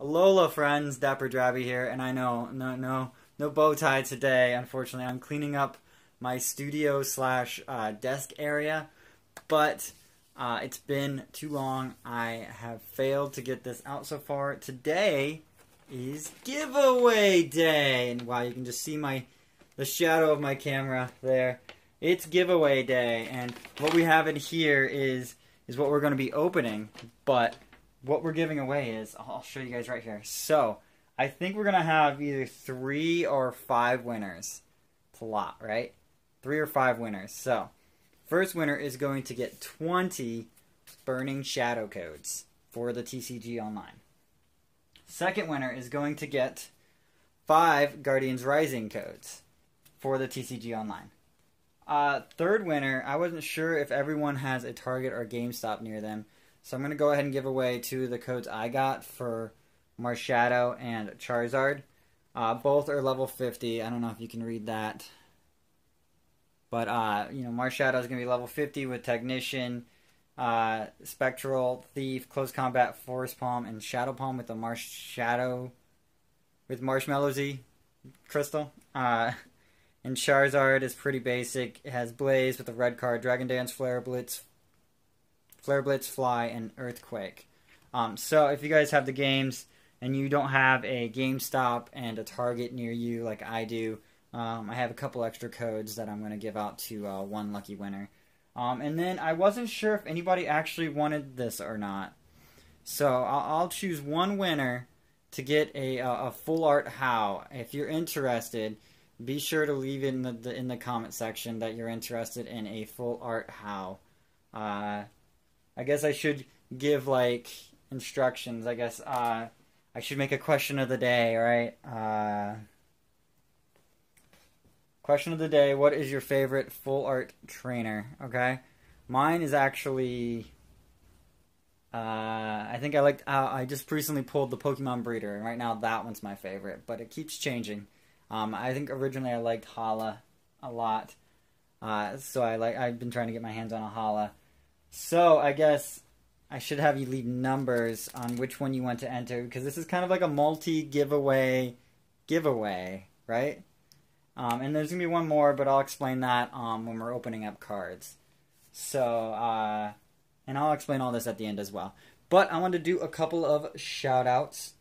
Alola friends, Dapper Draby here, and I know, no, no, no bow tie today. Unfortunately, I'm cleaning up my studio slash uh, desk area, but uh, it's been too long. I have failed to get this out so far. Today is giveaway day, and wow, you can just see my the shadow of my camera there. It's giveaway day, and what we have in here is is what we're going to be opening, but what we're giving away is I'll show you guys right here. So I think we're gonna have either three or five winners. A lot, right? Three or five winners. So first winner is going to get 20 Burning Shadow codes for the TCG Online. Second winner is going to get five Guardians Rising codes for the TCG Online. Uh, third winner, I wasn't sure if everyone has a Target or GameStop near them. So I'm going to go ahead and give away two of the codes I got for Marshadow and Charizard. Uh, both are level 50. I don't know if you can read that. But, uh, you know, Marshadow is going to be level 50 with Technician, uh, Spectral, Thief, Close Combat, Force Palm, and Shadow Palm with the Marshadow, with Marshmallow Z crystal. Uh, and Charizard is pretty basic. It has Blaze with the red card, Dragon Dance, Flare Blitz, Flare Blitz, Fly, and Earthquake. Um, so if you guys have the games and you don't have a GameStop and a Target near you like I do, um, I have a couple extra codes that I'm going to give out to uh, one lucky winner. Um, and then I wasn't sure if anybody actually wanted this or not. So I'll, I'll choose one winner to get a, a, a, full art Hau. If you're interested, be sure to leave in the, the, in the comment section that you're interested in a full art Hau. Uh, I guess I should give like instructions. I guess uh, I should make a question of the day, right? Uh, question of the day: What is your favorite full art trainer? Okay, mine is actually. Uh, I think I liked. Uh, I just recently pulled the Pokemon Breeder, and right now that one's my favorite. But it keeps changing. Um, I think originally I liked Hala a lot, uh, so I like. I've been trying to get my hands on a Hala. So I guess I should have you leave numbers on which one you want to enter because this is kind of like a multi giveaway giveaway, right? Um, and there's gonna be one more, but I'll explain that um, when we're opening up cards. So, uh, and I'll explain all this at the end as well. But I want to do a couple of shout outs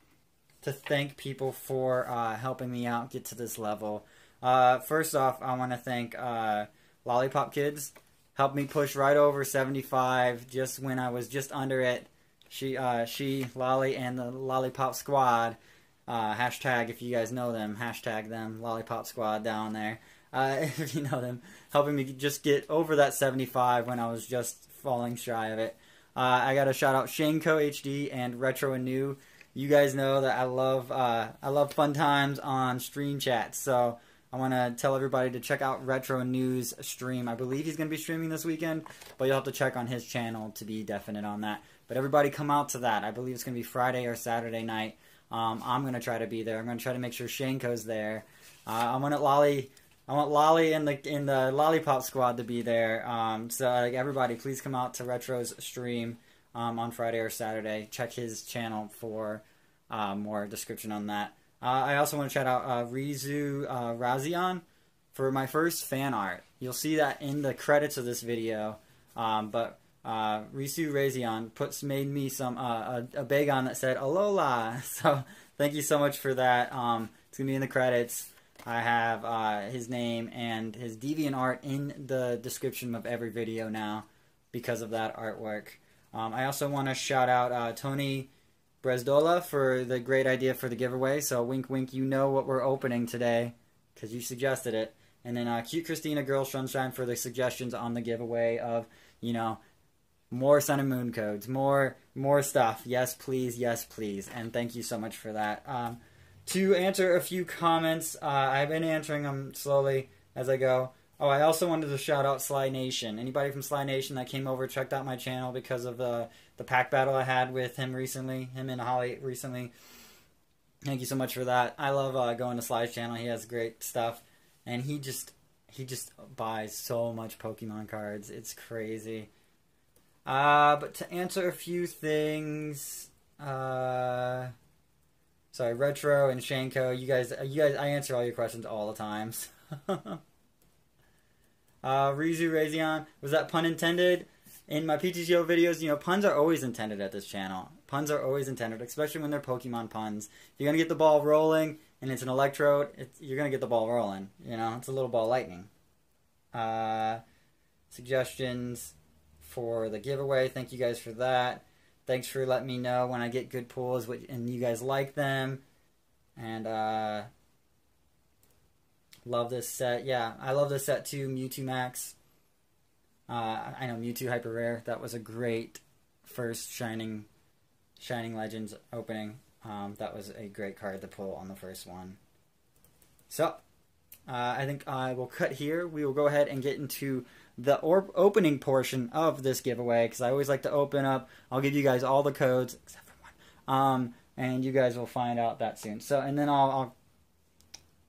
to thank people for uh, helping me out get to this level. Uh, first off, I want to thank uh, Lollipop Kids helped me push right over 75 just when I was just under it. She, uh, she, Lolly, and the Lollipop Squad. Uh, hashtag if you guys know them. Hashtag them. Lollipop Squad down there. Uh, if you know them, helping me just get over that 75 when I was just falling shy of it. Uh, I got to shout out Shaneco HD and Retro and New. You guys know that I love uh, I love fun times on stream chats. So I want to tell everybody to check out Retro News stream. I believe he's going to be streaming this weekend, but you'll have to check on his channel to be definite on that. But everybody come out to that. I believe it's going to be Friday or Saturday night. Um, I'm going to try to be there. I'm going to try to make sure Shaneco's there. Uh, I want Lolly. I want Lolly in the in the Lollipop Squad to be there. Um, so like everybody, please come out to Retro's stream um, on Friday or Saturday. Check his channel for uh, more description on that. Uh, I also want to shout out uh, Risu uh, Razyeon for my first fan art. You'll see that in the credits of this video. Um, but uh, Risu Razyeon puts made me some uh, a, a bagon that said Alola. So thank you so much for that. Um, it's gonna be in the credits. I have uh, his name and his deviant art in the description of every video now because of that artwork. Um, I also want to shout out uh, Toni Bresadola for the great idea for the giveaway. So wink, wink, you know what we're opening today because you suggested it. And then uh, cute Christina Girl Sunshine for the suggestions on the giveaway of you know more Sun and Moon codes, more more stuff. Yes, please, yes, please, and thank you so much for that. Um, to answer a few comments, uh, I've been answering them slowly as I go. Oh, I also wanted to shout out Sli Nation. Anybody from Sli Nation that came over checked out my channel because of the the pack battle I had with him recently, him and Holly recently. Thank you so much for that. I love uh, going to Sli's channel. He has great stuff, and he just he just buys so much Pokemon cards. It's crazy. Uh, but to answer a few things, uh, Sorry, Retro and Shaneco. You guys, you guys, I answer all your questions all the times. uh, Risu Razyeon, was that pun intended? In my PTCGO videos, you know, puns are always intended at this channel. Puns are always intended, especially when they're Pokemon puns. You're gonna get the ball rolling and it's an Electrode, it's, you're gonna get the ball rolling. You know, it's a little ball lightning. Uh, suggestions for the giveaway. Thank you guys for that. Thanks for letting me know when I get good pulls and you guys like them. And uh, love this set. Yeah, I love this set too. Mewtwo Max. Uh, I know Mewtwo Hyper Rare. That was a great first Shining Shining Legends opening. Um, that was a great card to pull on the first one. So, uh, I think I will cut here. We will go ahead and get into the opening portion of this giveaway because I always like to open up. I'll give you guys all the codes except for one, um, and you guys will find out that soon. So, and then I'll, I'll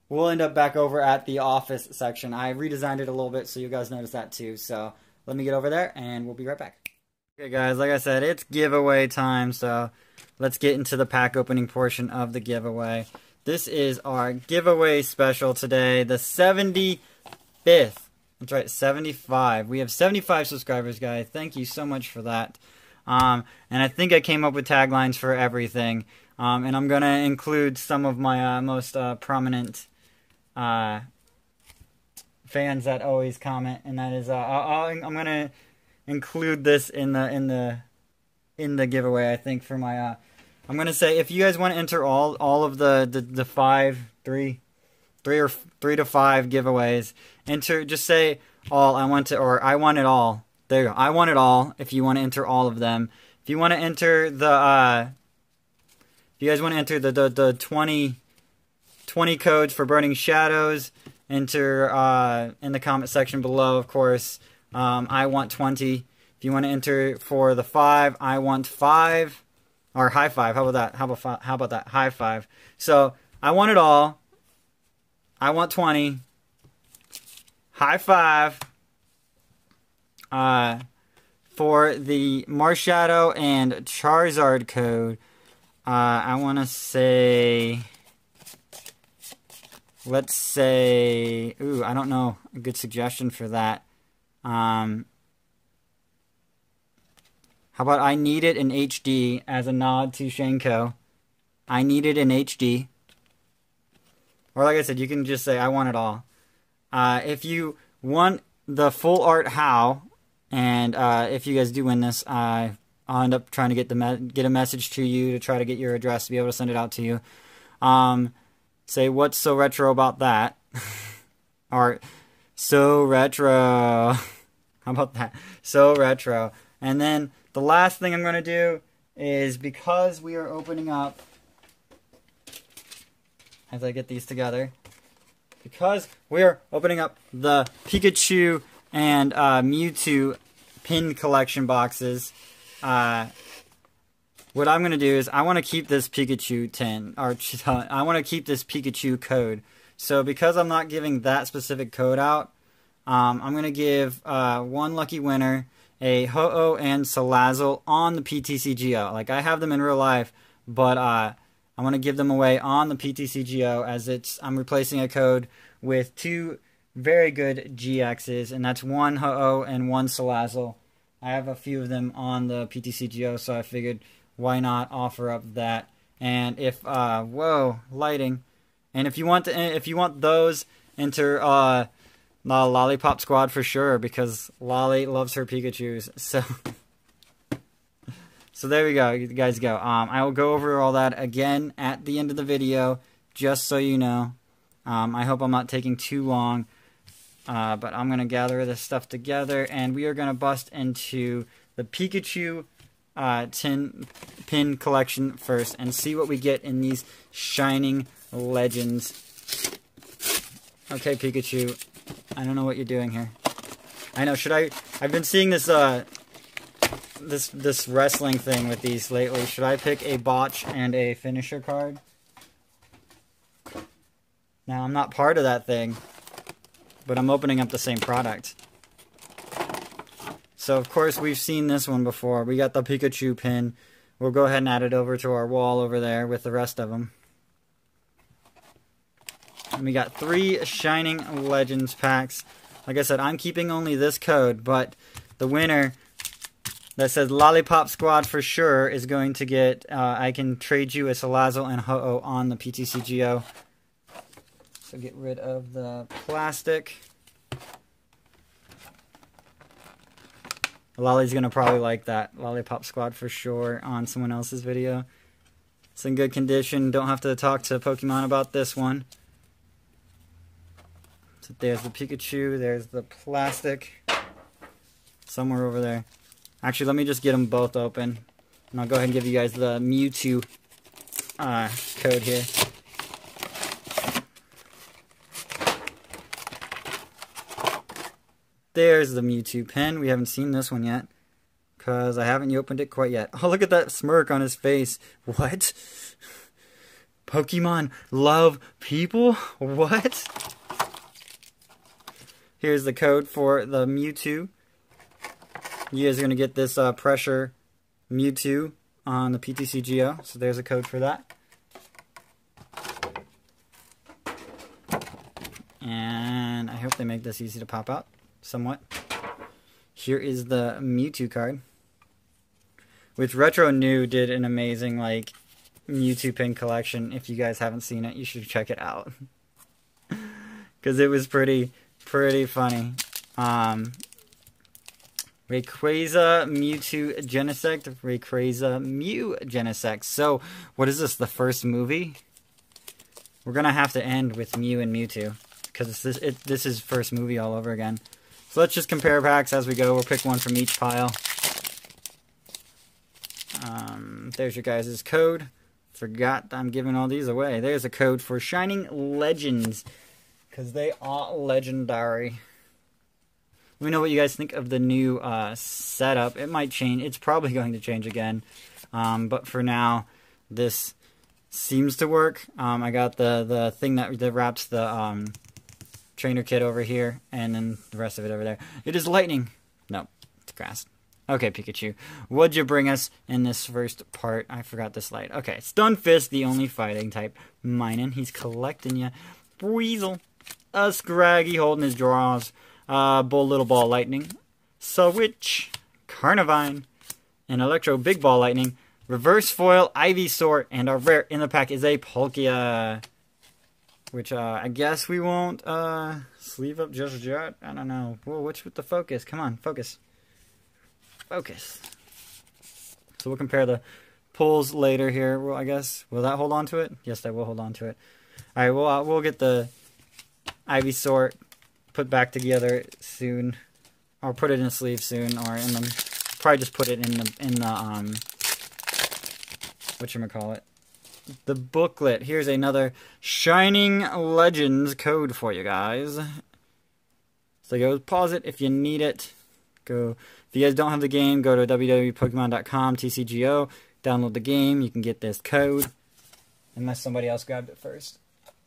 we'll end up back over at the office section. I redesigned it a little bit so you guys notice that too. So let me get over there and we'll be right back. Okay, guys, like I said, it's giveaway time. So let's get into the pack opening portion of the giveaway. This is our giveaway special today, the 75th that's right, 75. We have 75 subscribers, guys. Thank you so much for that. Um, and I think I came up with taglines for everything. Um, and I'm going to include some of my uh, most uh, prominent uh, fans that always comment. And that is, uh, i am to include this in the in the in the giveaway. I think for my, uh, I'm to say if you guys want to enter all all of the the, the five, three, three or three to five giveaways. Enter, just say all. I want to, or I want it all. There you go. I want it all. If you want to enter all of them, if you want to enter the, uh, if you guys want to enter the the, the 20, 20 codes for Burning Shadows, enter uh, in the comment section below. Of course, um, I want twenty. If you want to enter for the five, I want five, or high five. How about that? How about five? how about that? High five. So I want it all. I want 20. High five. Uh, for the Marshadow and Charizard code, uh, I want to say, let's say, ooh, I don't know, a good suggestion for that. Um, how about I need it in HD as a nod to Shaneco? I need it in HD. Or like I said, you can just say, I want it all. Uh, if you want the full art Hau, and uh, if you guys do win this, uh, I'll end up trying to get the get a message to you to try to get your address to be able to send it out to you. Um, say what's so retro about that, or so retro. How about that? So retro. And then the last thing I'm going to do is because we are opening up as I get these together. Because we're opening up the Pikachu and uh, Mewtwo pin collection boxes, uh, what I'm going to do is I want to keep this Pikachu 10, or I want to keep this Pikachu code. So because I'm not giving that specific code out, um, I'm going to give uh, one lucky winner a Ho-Oh and Salazzle on the PTCGO. Like I have them in real life, but uh, I want to give them away on the PTCGO as it's I'm replacing a code with two very good GXs, and that's one Ho-Oh and one Salazzle. I have a few of them on the PTCGO, so I figured why not offer up that. And if uh, whoa lighting, and if you want to, if you want those, enter uh, the Lollipop Squad for sure because Lolly loves her Pikachu's. So. So there we go, you guys go. Um, I will go over all that again at the end of the video, just so you know. Um, I hope I'm not taking too long, uh, but I'm going to gather this stuff together, and we are going to bust into the Pikachu uh, tin pin collection first, and see what we get in these Shining Legends. Okay, Pikachu, I don't know what you're doing here. I know, should I... I've been seeing this, uh, this this wrestling thing with these lately. Should I pick a botch and a finisher card? Now I'm not part of that thing, but I'm opening up the same product. So of course we've seen this one before. We got the Pikachu pin. We'll go ahead and add it over to our wall over there with the rest of them. And we got three Shining Legends packs. Like I said, I'm keeping only this code, but the winner that says Lollipop Squad for sure is going to get, uh, I can trade you a Salazzle and Ho-Oh on the PTCGO. So get rid of the plastic. Lolly's gonna probably like that Lollipop Squad for sure on someone else's video. It's in good condition. Don't have to talk to Pokemon about this one. So there's the Pikachu. There's the plastic. Somewhere over there. Actually, let me just get them both open. And I'll go ahead and give you guys the Mewtwo uh, code here. There's the Mewtwo pen. We haven't seen this one yet. Because I haven't opened it quite yet. Oh, look at that smirk on his face. What? Pokemon love people? What? Here's the code for the Mewtwo. You guys are going to get this uh, pressure Mewtwo on the PTCGO. So there's a code for that. And I hope they make this easy to pop out somewhat. Here is the Mewtwo card. Which Retro New did an amazing like Mewtwo pin collection. If you guys haven't seen it, you should check it out. Cause it was pretty pretty funny. Um Rayquaza, Mewtwo, Genesect, Rayquaza, Mew, Genesect. So, what is this, the first movie? We're gonna have to end with Mew and Mewtwo. Because this, it, this is first movie all over again. So let's just compare packs as we go. We'll pick one from each pile. Um, there's your guys' code. Forgot I'm giving all these away. There's a code for Shining Legends. Because they are legendary. Let me know what you guys think of the new uh, setup. It might change. It's probably going to change again. Um, but for now, this seems to work. Um, I got the, the thing that, that wraps the um, trainer kit over here, and then the rest of it over there. It is lightning. No, it's grass. Okay, Pikachu. What'd you bring us in this first part? I forgot this light. Okay, Stunfisk, the only fighting type. Minun, he's collecting you. Weasel. A Scraggy holding his drawers. Uh, Bull Little Ball Lightning. Switch. Carnivine. And Electro Big Ball Lightning. Reverse Foil, Ivysaur, and our rare in the pack is a Palkia. Which uh, I guess we won't uh, sleeve up just yet. I don't know. Whoa, what's with the focus? Come on, focus. Focus. So we'll compare the pulls later here. Well, I guess will that hold on to it? Yes, that will hold on to it. All right, well uh, we'll get the Ivysaur put back together soon, or put it in a sleeve soon, or in the probably just put it in the in the um what you call it the booklet. Here's another Shining Legends code for you guys. So go pause it if you need it. Go if you guys don't have the game, go to www.pokemon.com TCGO, download the game. You can get this code, unless somebody else grabbed it first,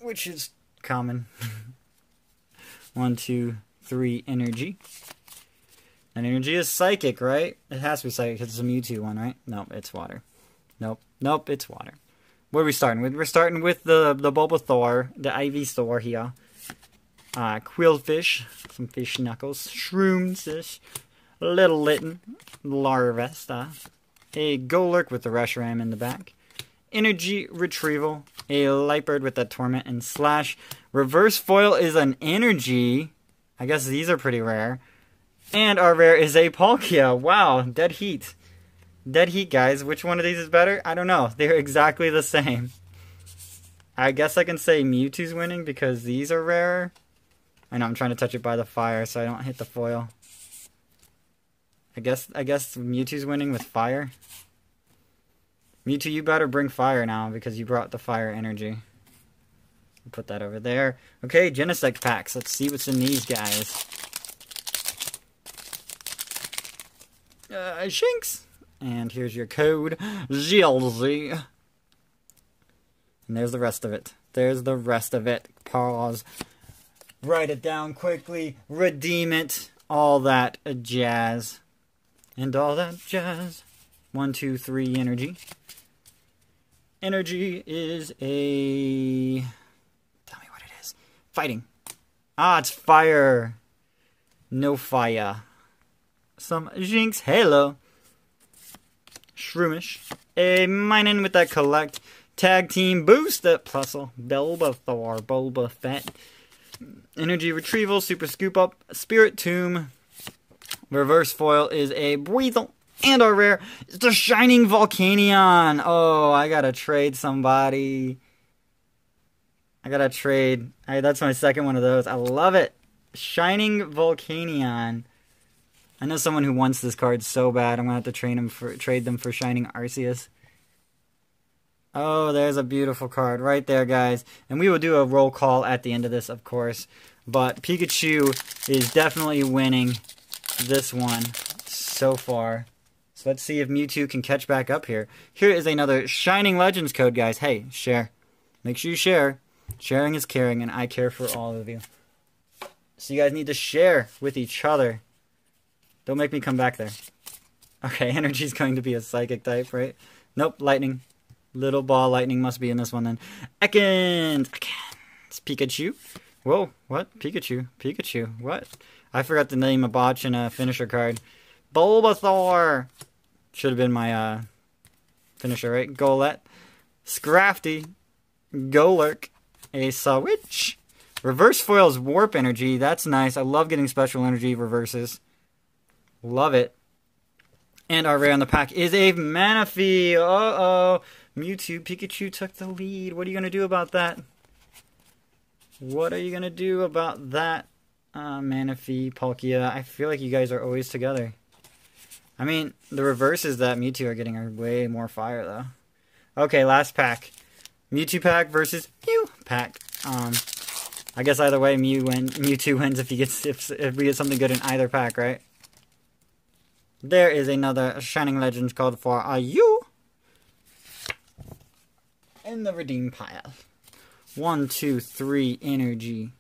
which is common. One, two, three, energy. And energy is psychic, right? It has to be psychic it's a Mewtwo one, right? Nope, it's water. Nope, nope, it's water. What are we starting with? We're starting with the the Bulbasaur, the Ivysaur here. Uh, Qwilfish, some fish knuckles, Shrooms, Little Litten, Larvesta, a Golurk with the Reshiram in the back, Energy Retrieval, a Liepard with the Torment and Slash, Reverse Foil is an Energy, I guess these are pretty rare, and our rare is a Palkia, wow, Dead Heat. Dead Heat, guys. Which one of these is better? I don't know. They're exactly the same. I guess I can say Mewtwo's winning because these are rarer. I know I'm trying to touch it by the fire so I don't hit the foil. I guess I guess Mewtwo's winning with fire. Mewtwo, you better bring fire now because you brought the fire energy. Put that over there. Okay, Genesect packs. Let's see what's in these guys. Uh, Shinx. And here's your code, GLZ. And there's the rest of it. There's the rest of it. Pause. Write it down quickly. Redeem it. All that jazz. And all that jazz. One, two, three, energy. Energy is a... Tell me what it is. Fighting. Ah, it's fire. No fire. Some Jinx Halo. Shroomish. A mining with that collect. Tag team boost that Plusle. Bulbathor. Boba Fett. Energy retrieval. Super scoop up. Spiritomb. Reverse foil is a Breathel. And our rare is the Shining Volcanion. Oh, I gotta trade somebody. I gotta trade. I, that's my second one of those. I love it. Shining Volcanion. I know someone who wants this card so bad. I'm gonna have to train him for trade them for Shining Arceus. Oh, there's a beautiful card right there, guys. And we will do a roll call at the end of this, of course. But Pikachu is definitely winning this one so far. So let's see if Mewtwo can catch back up here. Here is another Shining Legends code, guys. Hey, share. Make sure you share. Sharing is caring, and I care for all of you. So you guys need to share with each other. Don't make me come back there. Okay, energy's going to be a psychic type, right? Nope, lightning. Little ball lightning must be in this one then. Ekans! Ekans! Pikachu. Whoa, what? Pikachu. Pikachu. What? I forgot the name of botch in a finisher card. Bulbathor! Should have been my uh, finisher, right? Golett. Scrafty. Golurk. A Switch. Reverse foils warp energy. That's nice. I love getting special energy reverses. Love it. And our rare on the pack is a Manaphy. Uh oh. Mewtwo, Pikachu took the lead. What are you going to do about that? What are you going to do about that? Uh, Manaphy, Palkia. I feel like you guys are always together. I mean, the reverses that Mewtwo are getting are way more fire, though. Okay, last pack. Mewtwo pack versus Mew pack. Um, I guess either way, Mew win. Mewtwo wins if he gets if if we get something good in either pack, right? There is another Shining Legends called for you in the redeem pile. One, two, three, energy.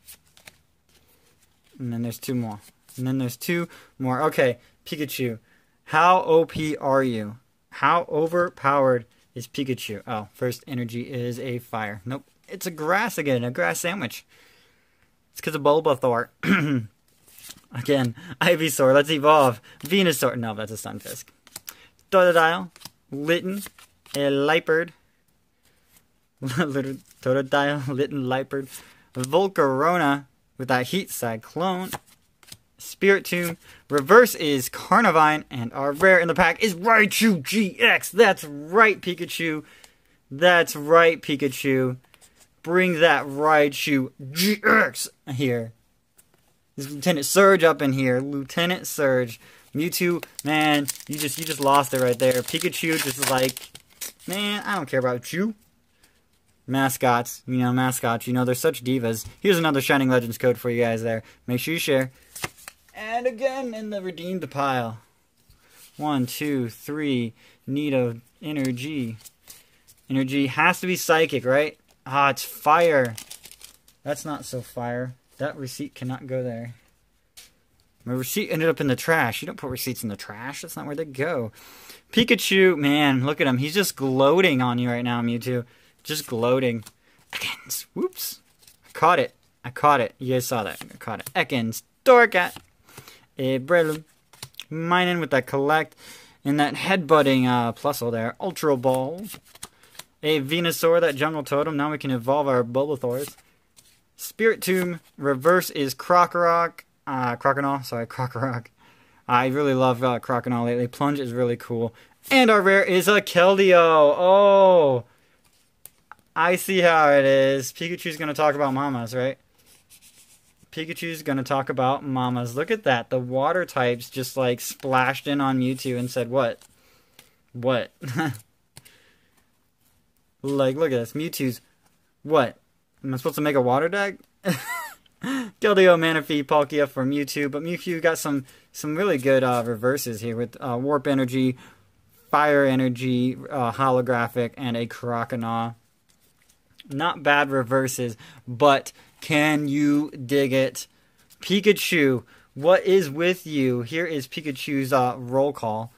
And then there's two more. And then there's two more. Okay, Pikachu. How OP are you? How overpowered is Pikachu? Oh, first energy is a fire. Nope. It's a grass again, a grass sandwich. It's because of Bulbathor. again, Ivysaur, let's evolve. Venusaur, no, that's a Stunfisk. Totodile, Litten, Little Totodile, Litten Liepard, Volcarona with that Heat Side clone, Spiritomb, Reverse is Carnivine, and our rare in the pack is Raichu GX. That's right, Pikachu. That's right, Pikachu. Bring that Raichu GX here. This Lieutenant Surge up in here. Lieutenant Surge. Mewtwo, man, you just you just lost it right there. Pikachu just like, man, I don't care about you mascots, you know, mascots, you know, they're such divas. Here's another Shining Legends code for you guys there. Make sure you share. And again in the redeemed pile. One, two, three. Nido, energy. Energy has to be psychic, right? Ah, it's fire. That's not so fire. That receipt cannot go there. My receipt ended up in the trash. You don't put receipts in the trash. That's not where they go. Pikachu, man, look at him. He's just gloating on you right now, Mewtwo. Just gloating. Ekans. Whoops. I caught it. I caught it. You guys saw that. I caught it. Ekans. Dorkat. A Breloom. Mining with that collect. And that headbutting uh, Plusle there. Ultra Ball. A Venusaur, that Jungle Totem. Now we can evolve our Bulbathors. Spiritomb. Reverse is Krokorok. Uh, Croconaw. Sorry, Krokorok. I really love uh, Croconaw lately. Plunge is really cool. And our rare is a Keldeo. Oh! I see how it is. Pikachu's going to talk about mamas, right? Pikachu's going to talk about mamas. Look at that. The water types just like splashed in on Mewtwo and said, What? What? like, look at this. Mewtwo's. What? Am I supposed to make a water deck? Keldeo, Manaphy, Palkia for Mewtwo, but Mewtwo got some some really good uh, reverses here with uh, Warp Energy, Fire Energy, uh, Holographic, and a Croconaw. Not bad reverses, but can you dig it? Pikachu, what is with you? Here is Pikachu's uh, roll call.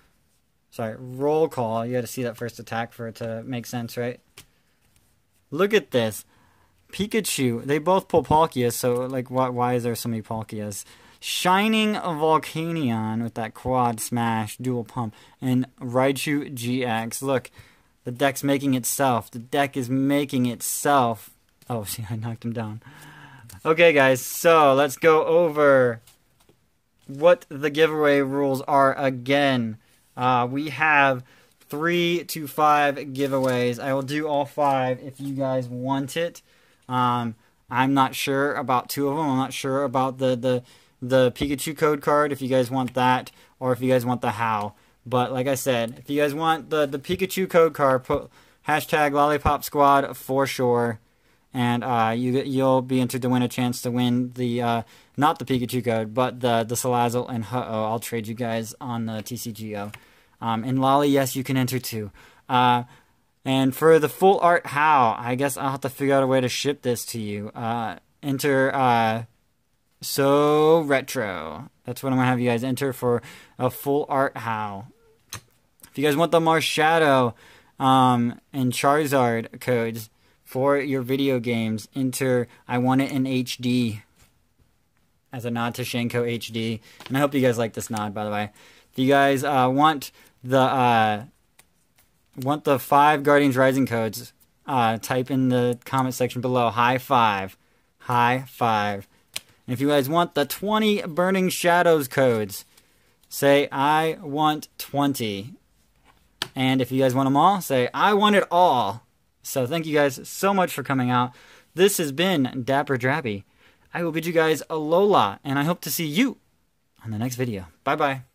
Sorry, roll call. You got to see that first attack for it to make sense, right? Look at this. Pikachu. They both pull Palkia, so like, why, why is there so many Palkias? Shining Volcanion with that quad smash, dual pump, and Raichu GX. Look, the deck's making itself. The deck is making itself. Oh, see, I knocked him down. Okay, guys, so let's go over what the giveaway rules are again. Uh, we have three to five giveaways. I will do all five if you guys want it. Um, I'm not sure about two of them. I'm not sure about the, the the Pikachu code card if you guys want that, or if you guys want the Hau. But like I said, if you guys want the, the Pikachu code card, put hashtag Lollipop Squad for sure, and uh, you you'll be entered to win a chance to win the uh, not the Pikachu code, but the the Salazzle and Ho-Oh. I'll trade you guys on the TCGO. Um, and Lolly, yes, you can enter too. Uh, and for the full art Hau, I guess I'll have to figure out a way to ship this to you. Uh, enter uh, so retro. That's what I'm gonna have you guys enter for a full art Hau. If you guys want the Marshadow um, and Charizard codes for your video games, enter I want it in HD as a nod to Shaneco HD. And I hope you guys like this nod, by the way. If you guys uh, want the uh, want the five Guardians Rising codes, uh, type in the comment section below. High five, high five. And if you guys want the 20 Burning Shadows codes, say, I want 20. And if you guys want them all, say, I want it all. So thank you guys so much for coming out. This has been Dapper Draby. I will bid you guys Alola, and I hope to see you on the next video. Bye bye.